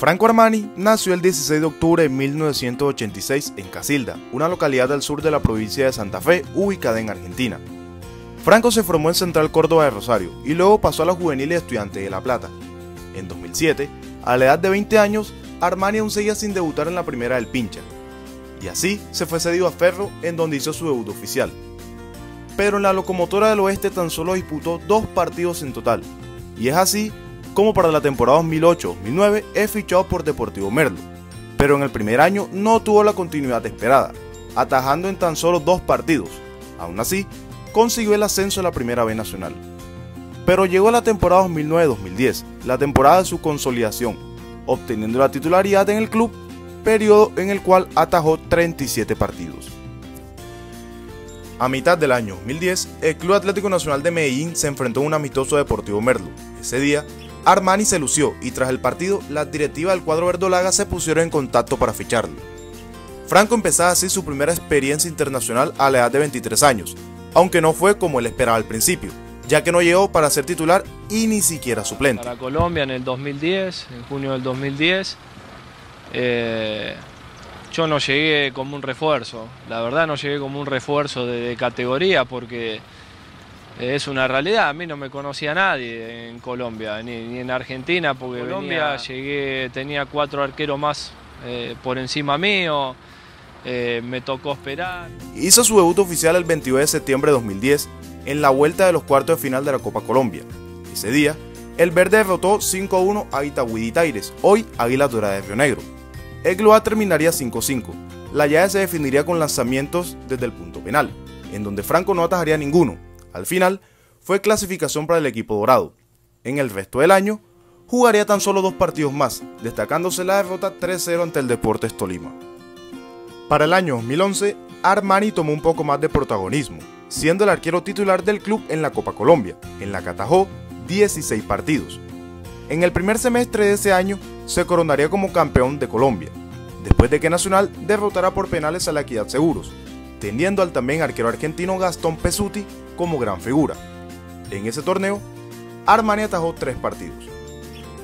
Franco Armani nació el 16 de octubre de 1986 en Casilda, una localidad del sur de la provincia de Santa Fe, ubicada en Argentina. Franco se formó en Central Córdoba de Rosario y luego pasó a la juvenil estudiante de La Plata. En 2007, a la edad de 20 años, Armani aún seguía sin debutar en la primera del Pincha. Y así se fue cedido a Ferro, en donde hizo su debut oficial. Pero en la locomotora del oeste tan solo disputó dos partidos en total. Y es así como para la temporada 2008-2009 es fichado por Deportivo Merlo, pero en el primer año no tuvo la continuidad esperada, atajando en tan solo dos partidos. Aún así, consiguió el ascenso a la Primera B Nacional. Pero llegó la temporada 2009-2010, la temporada de su consolidación, obteniendo la titularidad en el club, periodo en el cual atajó 37 partidos. A mitad del año 2010, el Club Atlético Nacional de Medellín se enfrentó a un amistoso Deportivo Merlo. Ese día, Armani se lució y tras el partido, la directiva del cuadro verdolaga se pusieron en contacto para ficharlo. Franco empezaba así su primera experiencia internacional a la edad de 23 años, aunque no fue como él esperaba al principio, ya que no llegó para ser titular y ni siquiera suplente. Para Colombia en el 2010, en junio del 2010, eh, yo no llegué como un refuerzo, la verdad no llegué como un refuerzo de categoría porque es una realidad. A mí no me conocía nadie en Colombia, ni, en Argentina, porque en Colombia llegué, tenía cuatro arqueros más eh, por encima mío, eh, me tocó esperar. Hizo su debut oficial el 22 de septiembre de 2010 en la vuelta de los cuartos de final de la Copa Colombia. Ese día, el verde derrotó 5-1 a Itagüí Taires, hoy Águila Dorada de Río Negro. El global terminaría 5-5. La llave se definiría con lanzamientos desde el punto penal, en donde Franco no atajaría ninguno, al final, fue clasificación para el equipo dorado. En el resto del año, jugaría tan solo dos partidos más, destacándose la derrota 3-0 ante el Deportes Tolima. Para el año 2011, Armani tomó un poco más de protagonismo, siendo el arquero titular del club en la Copa Colombia, en la que atajó 16 partidos. En el primer semestre de ese año, se coronaría como campeón de Colombia, después de que Nacional derrotara por penales a la Equidad Seguros, teniendo al también arquero argentino Gastón Pesuti como gran figura. En ese torneo, Armani atajó tres partidos.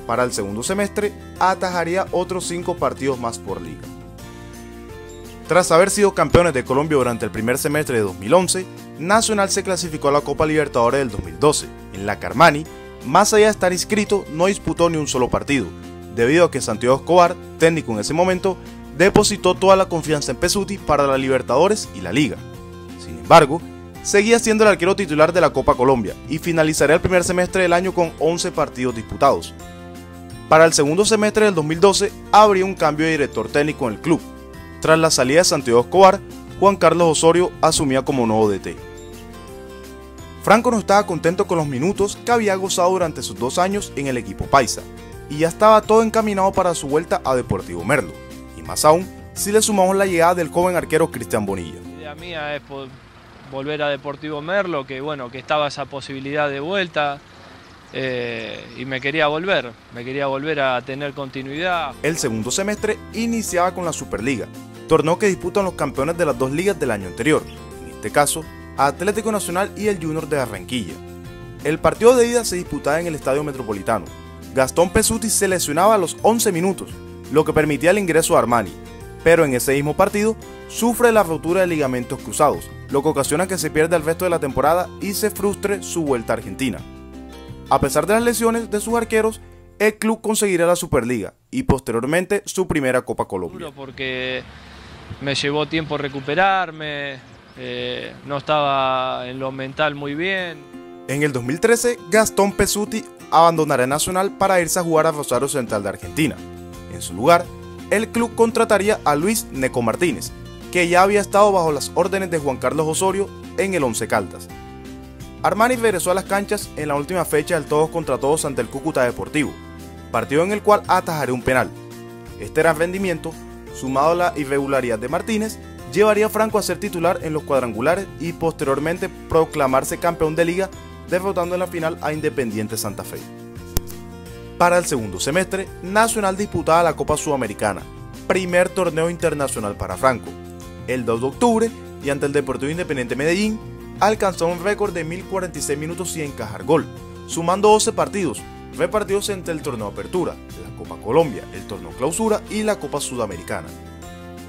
Para el segundo semestre, atajaría otros cinco partidos más por liga. Tras haber sido campeones de Colombia durante el primer semestre de 2011, Nacional se clasificó a la Copa Libertadores del 2012, en la que Armani, más allá de estar inscrito, no disputó ni un solo partido, debido a que Santiago Escobar, técnico en ese momento, depositó toda la confianza en Pesuti para la Libertadores y la Liga. Sin embargo, seguía siendo el arquero titular de la Copa Colombia y finalizaría el primer semestre del año con 11 partidos disputados. Para el segundo semestre del 2012 habría un cambio de director técnico en el club. Tras la salida de Santiago Escobar, Juan Carlos Osorio asumía como nuevo DT. Franco no estaba contento con los minutos que había gozado durante sus dos años en el equipo paisa, y ya estaba todo encaminado para su vuelta a Deportivo Merlo más aún si le sumamos la llegada del joven arquero Cristian Bonilla. La idea mía es volver a Deportivo Merlo, que bueno, que estaba esa posibilidad de vuelta. Eh, y me quería volver, me quería volver a tener continuidad. El segundo semestre iniciaba con la Superliga, torneo que disputan los campeones de las dos ligas del año anterior, en este caso Atlético Nacional y el Junior de Barranquilla. El partido de ida se disputaba en el Estadio Metropolitano. Gastón Pesuti se lesionaba a los 11 minutos lo que permitía el ingreso a Armani, pero en ese mismo partido sufre la rotura de ligamentos cruzados, lo que ocasiona que se pierda el resto de la temporada y se frustre su vuelta a Argentina. A pesar de las lesiones de sus arqueros, el club conseguirá la Superliga y posteriormente su primera Copa Colombia. Porque me llevó tiempo recuperarme, eh, no estaba en lo mental muy bien. En el 2013, Gastón Pesuti abandonará Nacional para irse a jugar a Rosario Central de Argentina. En su lugar, el club contrataría a Luis Neco Martínez, que ya había estado bajo las órdenes de Juan Carlos Osorio en el Once Caldas. Armani regresó a las canchas en la última fecha del todos contra todos ante el Cúcuta Deportivo, partido en el cual atajaré un penal. Este gran rendimiento, sumado a la irregularidad de Martínez, llevaría a Franco a ser titular en los cuadrangulares y posteriormente proclamarse campeón de liga derrotando en la final a Independiente Santa Fe. Para el segundo semestre, Nacional disputaba la Copa Sudamericana, primer torneo internacional para Franco. El 2 de octubre, y ante el Deportivo Independiente Medellín, alcanzó un récord de 1046 minutos sin encajar gol, sumando 12 partidos, repartidos entre el torneo Apertura, la Copa Colombia, el torneo Clausura y la Copa Sudamericana.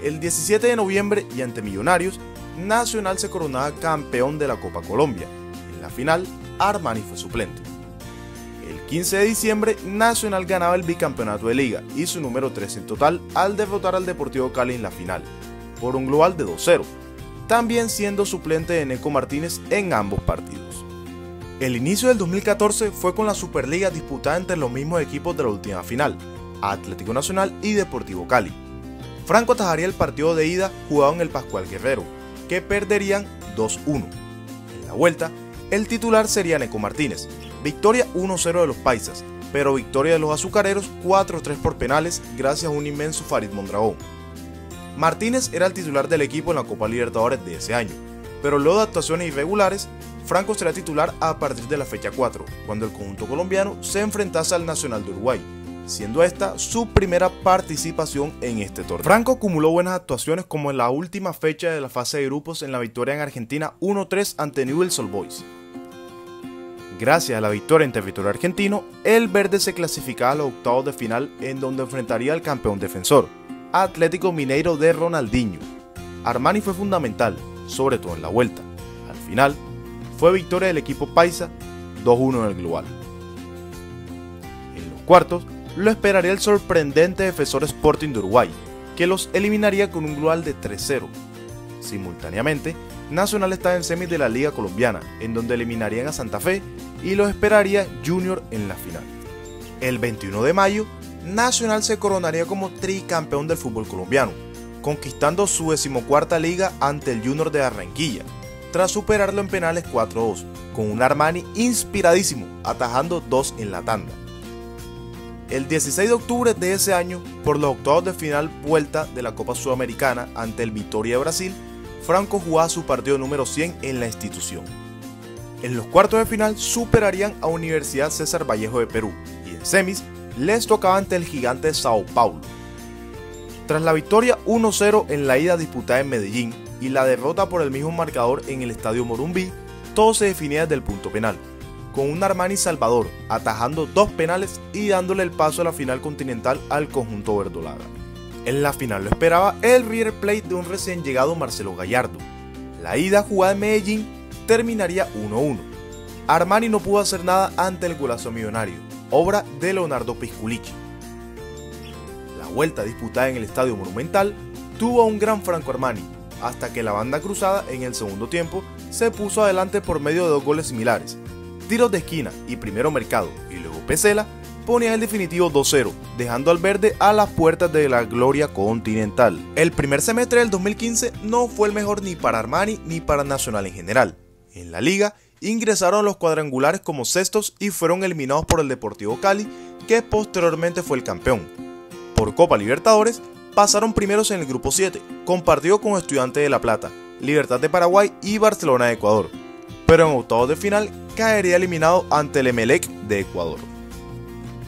El 17 de noviembre y ante Millonarios, Nacional se coronaba campeón de la Copa Colombia. En la final, Armani fue suplente. El 15 de diciembre, Nacional ganaba el bicampeonato de liga y su número 3 en total al derrotar al Deportivo Cali en la final, por un global de 2-0, también siendo suplente de Neco Martínez en ambos partidos. El inicio del 2014 fue con la Superliga disputada entre los mismos equipos de la última final, Atlético Nacional y Deportivo Cali. Franco atajaría el partido de ida jugado en el Pascual Guerrero, que perderían 2-1. En la vuelta, el titular sería Neco Martínez, victoria 1-0 de los Paisas, pero victoria de los azucareros 4-3 por penales gracias a un inmenso Farid Mondragón. Martínez era el titular del equipo en la Copa Libertadores de ese año, pero luego de actuaciones irregulares, Franco será titular a partir de la fecha 4, cuando el conjunto colombiano se enfrentase al Nacional de Uruguay, siendo esta su primera participación en este torneo. Franco acumuló buenas actuaciones como en la última fecha de la fase de grupos en la victoria en Argentina 1-3 ante Newell's Old Boys. Gracias a la victoria en territorio argentino, el verde se clasificaba a los octavos de final en donde enfrentaría al campeón defensor, Atlético Mineiro de Ronaldinho. Armani fue fundamental, sobre todo en la vuelta. Al final, fue victoria del equipo paisa 2-1 en el global. En los cuartos, lo esperaría el sorprendente defensor Sporting de Uruguay, que los eliminaría con un global de 3-0. Simultáneamente, Nacional estaba en semis de la Liga Colombiana, en donde eliminarían a Santa Fe y los esperaría Junior en la final. El 21 de mayo, Nacional se coronaría como tricampeón del fútbol colombiano, conquistando su decimocuarta liga ante el Junior de Barranquilla, tras superarlo en penales 4-2, con un Armani inspiradísimo, atajando dos en la tanda. El 16 de octubre de ese año, por los octavos de final vuelta de la Copa Sudamericana ante el Vitoria de Brasil, Franco jugaba su partido número 100 en la institución. En los cuartos de final superarían a Universidad César Vallejo de Perú y en semis les tocaba ante el gigante Sao Paulo. Tras la victoria 1-0 en la ida disputada en Medellín y la derrota por el mismo marcador en el estadio Morumbí, todo se definía desde el punto penal, con un Armani Salvador atajando dos penales y dándole el paso a la final continental al conjunto verdolaga. En la final lo esperaba el River Plate de un recién llegado Marcelo Gallardo. La ida jugada en Medellín terminaría 1-1. Armani no pudo hacer nada ante el golazo millonario, obra de Leonardo Pisculici. La vuelta disputada en el Estadio Monumental tuvo a un gran Franco Armani, hasta que la banda cruzada en el segundo tiempo se puso adelante por medio de dos goles similares. Tiros de esquina y primero Mercado y luego Pesela ponía el definitivo 2-0, dejando al verde a las puertas de la gloria continental. El primer semestre del 2015 no fue el mejor ni para Armani ni para Nacional en general. En la liga ingresaron los cuadrangulares como sextos y fueron eliminados por el Deportivo Cali, que posteriormente fue el campeón. Por Copa Libertadores, pasaron primeros en el grupo 7, compartido con Estudiantes de La Plata, Libertad de Paraguay y Barcelona de Ecuador. Pero en octavos de final caería eliminado ante el Emelec de Ecuador.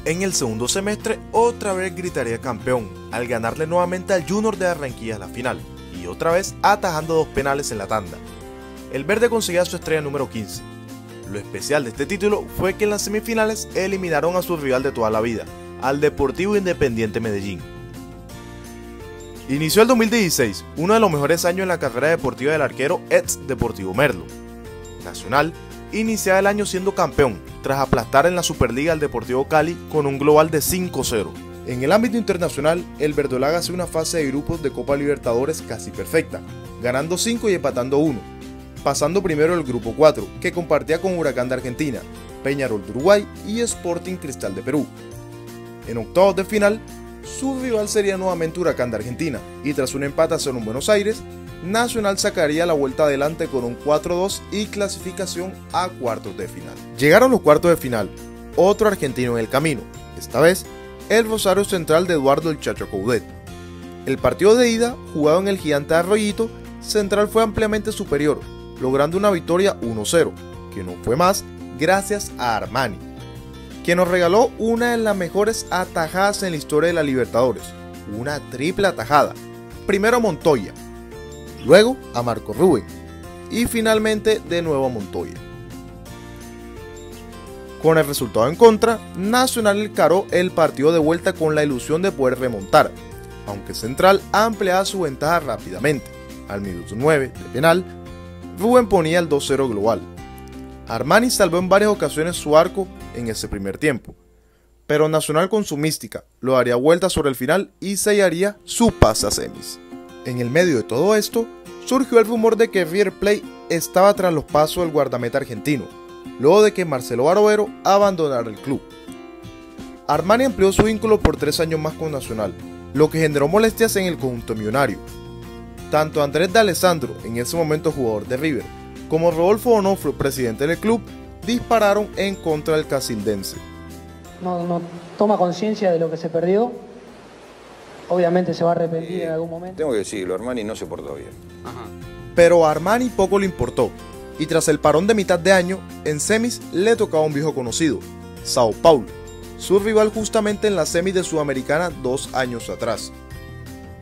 En el segundo semestre otra vez gritaría campeón, al ganarle nuevamente al Junior de Barranquilla la final, y otra vez atajando dos penales en la tanda, el verde conseguía su estrella número 15. Lo especial de este título fue que en las semifinales eliminaron a su rival de toda la vida, al Deportivo Independiente Medellín. Inició el 2016, uno de los mejores años en la carrera deportiva del arquero ex Deportivo Merlo. Nacional iniciaba el año siendo campeón, tras aplastar en la Superliga al Deportivo Cali con un global de 5-0. En el ámbito internacional, el Verdolaga hace una fase de grupos de Copa Libertadores casi perfecta, ganando 5 y empatando 1, pasando primero el grupo 4, que compartía con Huracán de Argentina, Peñarol de Uruguay y Sporting Cristal de Perú. En octavos de final, su rival sería nuevamente Huracán de Argentina, y tras un empate a cero en Buenos Aires, Nacional sacaría la vuelta adelante con un 4-2 y clasificación a cuartos de final. Llegaron los cuartos de final, otro argentino en el camino, esta vez el Rosario Central de Eduardo El Chacho Coudet. El partido de ida, jugado en el gigante Arroyito, Central fue ampliamente superior, logrando una victoria 1-0, que no fue más gracias a Armani, quien nos regaló una de las mejores atajadas en la historia de la Libertadores, una triple atajada. Primero Montoya, luego a Marco Rubén y finalmente de nuevo a Montoya. Con el resultado en contra, Nacional encaró el partido de vuelta con la ilusión de poder remontar, aunque Central ampliaba su ventaja rápidamente. Al minuto 9 de penal, Rubén ponía el 2-0 global. Armani salvó en varias ocasiones su arco en ese primer tiempo, pero Nacional con su mística lo daría vuelta sobre el final y sellaría su pase a semis. En el medio de todo esto, surgió el rumor de que River Plate estaba tras los pasos del guardameta argentino, luego de que Marcelo Barovero abandonara el club. Armani amplió su vínculo por tres años más con Nacional, lo que generó molestias en el conjunto millonario. Tanto Andrés de Alessandro, en ese momento jugador de River, como Rodolfo Onofre, presidente del club, dispararon en contra del casildense. No, no toma conciencia de lo que se perdió. Obviamente se va a arrepentir en algún momento. Tengo que decirlo, Armani no se portó bien. Pero a Armani poco le importó, y tras el parón de mitad de año, en semis le tocaba un viejo conocido, Sao Paulo, su rival justamente en la semis de Sudamericana dos años atrás.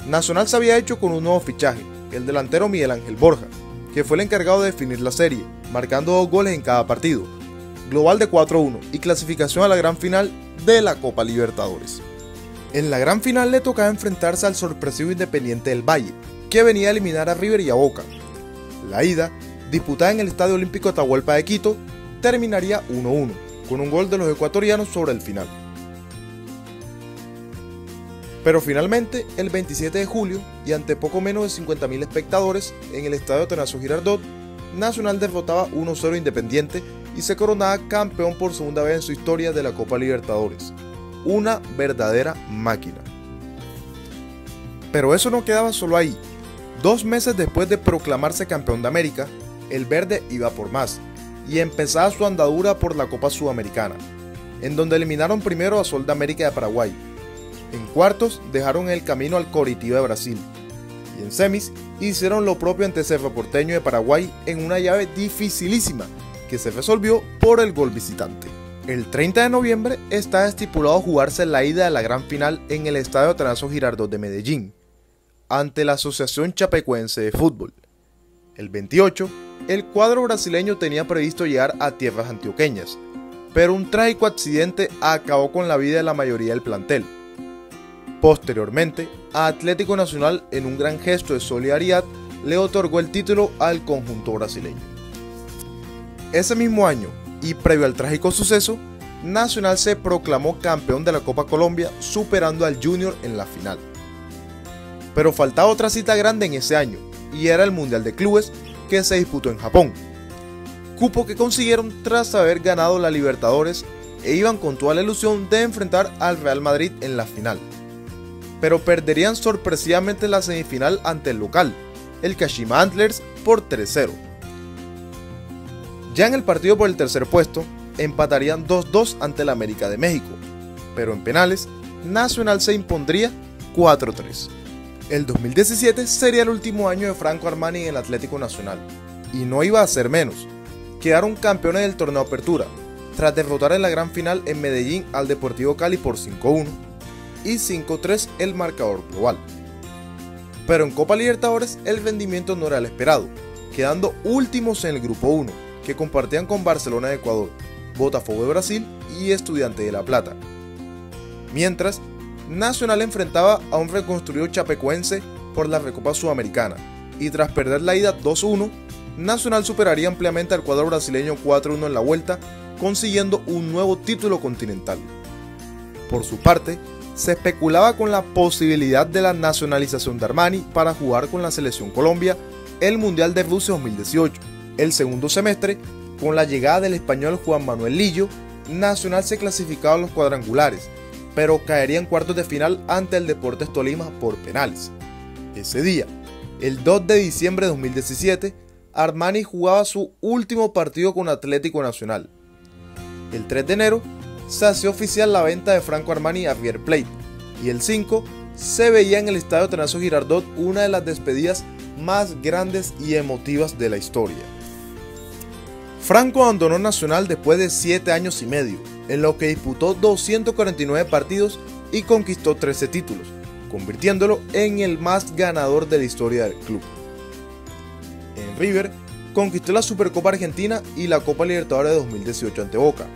Nacional se había hecho con un nuevo fichaje, el delantero Miguel Ángel Borja, que fue el encargado de definir la serie, marcando dos goles en cada partido, global de 4-1 y clasificación a la gran final de la Copa Libertadores. En la gran final le tocaba enfrentarse al sorpresivo Independiente del Valle, que venía a eliminar a River y a Boca. La ida, disputada en el Estadio Olímpico Atahualpa de Quito, terminaría 1-1, con un gol de los ecuatorianos sobre el final. Pero finalmente, el 27 de julio, y ante poco menos de 50.000 espectadores en el Estadio Tenazo Girardot, Nacional derrotaba 1-0 Independiente y se coronaba campeón por segunda vez en su historia de la Copa Libertadores. Una verdadera máquina. Pero eso no quedaba solo ahí. Dos meses después de proclamarse campeón de América, el verde iba por más y empezaba su andadura por la Copa Sudamericana, en donde eliminaron primero a Sol de América de Paraguay. En cuartos dejaron el camino al Coritiba de Brasil. Y en semis hicieron lo propio ante Cerro Porteño de Paraguay en una llave dificilísima que se resolvió por el gol visitante. El 30 de noviembre está estipulado jugarse la ida de la gran final en el Estadio Atanasio Girardot de Medellín, ante la Asociación Chapecuense de Fútbol. El 28, el cuadro brasileño tenía previsto llegar a tierras antioqueñas, pero un trágico accidente acabó con la vida de la mayoría del plantel. Posteriormente, Atlético Nacional, en un gran gesto de solidaridad, le otorgó el título al conjunto brasileño. Ese mismo año, y previo al trágico suceso, Nacional se proclamó campeón de la Copa Colombia superando al Junior en la final. Pero faltaba otra cita grande en ese año, y era el Mundial de Clubes que se disputó en Japón. Cupo que consiguieron tras haber ganado la Libertadores e iban con toda la ilusión de enfrentar al Real Madrid en la final. Pero perderían sorpresivamente la semifinal ante el local, el Kashima Antlers, por 3-0. Ya en el partido por el tercer puesto, empatarían 2-2 ante el América de México, pero en penales, Nacional se impondría 4-3. El 2017 sería el último año de Franco Armani en el Atlético Nacional, y no iba a ser menos. Quedaron campeones del torneo Apertura, tras derrotar en la gran final en Medellín al Deportivo Cali por 5-1 y 5-3 el marcador global. Pero en Copa Libertadores el rendimiento no era el esperado, quedando últimos en el grupo 1, que compartían con Barcelona de Ecuador, Botafogo de Brasil y Estudiante de La Plata. Mientras, Nacional enfrentaba a un reconstruido chapecuense por la Recopa Sudamericana, y tras perder la ida 2-1, Nacional superaría ampliamente al cuadro brasileño 4-1 en la vuelta, consiguiendo un nuevo título continental. Por su parte, se especulaba con la posibilidad de la nacionalización de Armani para jugar con la selección Colombia el Mundial de Rusia 2018. El segundo semestre, con la llegada del español Juan Manuel Lillo, Nacional se clasificaba a los cuadrangulares, pero caería en cuartos de final ante el Deportes Tolima por penales. Ese día, el 2 de diciembre de 2017, Armani jugaba su último partido con Atlético Nacional. El 3 de enero se hacía oficial la venta de Franco Armani a River Plate y el 5 se veía en el Estadio Tenazo Girardot una de las despedidas más grandes y emotivas de la historia. Franco abandonó Nacional después de 7 años y medio, en lo que disputó 249 partidos y conquistó 13 títulos, convirtiéndolo en el más ganador de la historia del club. En River, conquistó la Supercopa Argentina y la Copa Libertadores de 2018 ante Boca,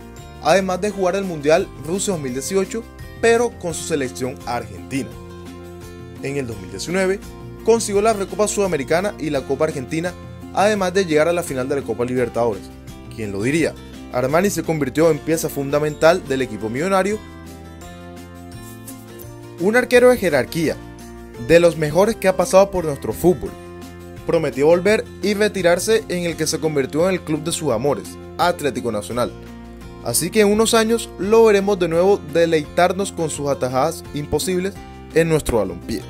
además de jugar el Mundial Rusia 2018, pero con su selección argentina. En el 2019, consiguió la Recopa Sudamericana y la Copa Argentina, además de llegar a la final de la Copa Libertadores. ¿Quién lo diría? Armani se convirtió en pieza fundamental del equipo millonario. Un arquero de jerarquía, de los mejores que ha pasado por nuestro fútbol. Prometió volver y retirarse en el que se convirtió en el club de sus amores, Atlético Nacional. Así que en unos años lo veremos de nuevo deleitarnos con sus atajadas imposibles en nuestro balompié.